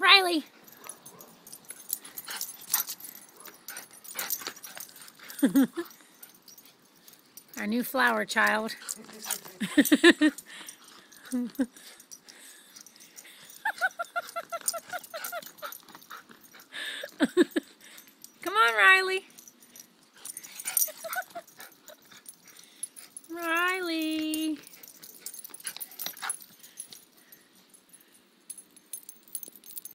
Riley. Our new flower child. Come on, Riley.